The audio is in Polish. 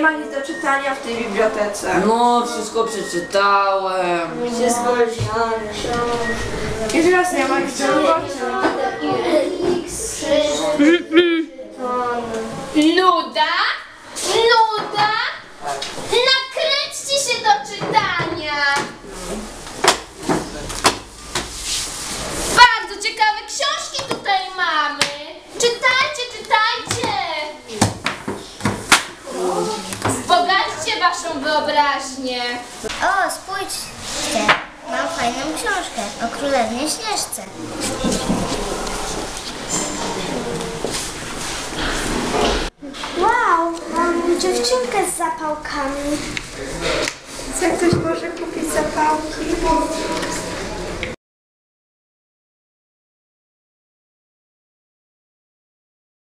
ma nic do czytania w tej bibliotece. No, wszystko przeczytałem. Wszystko wziąłem. I teraz nie ma nic do. Nuda? Nuda? Wzbogaćcie waszą wyobraźnię. O, spójrzcie. Mam fajną książkę o królewnie Śnieżce. Wow, mam dziewczynkę z zapałkami. Chce ktoś może kupić zapałki?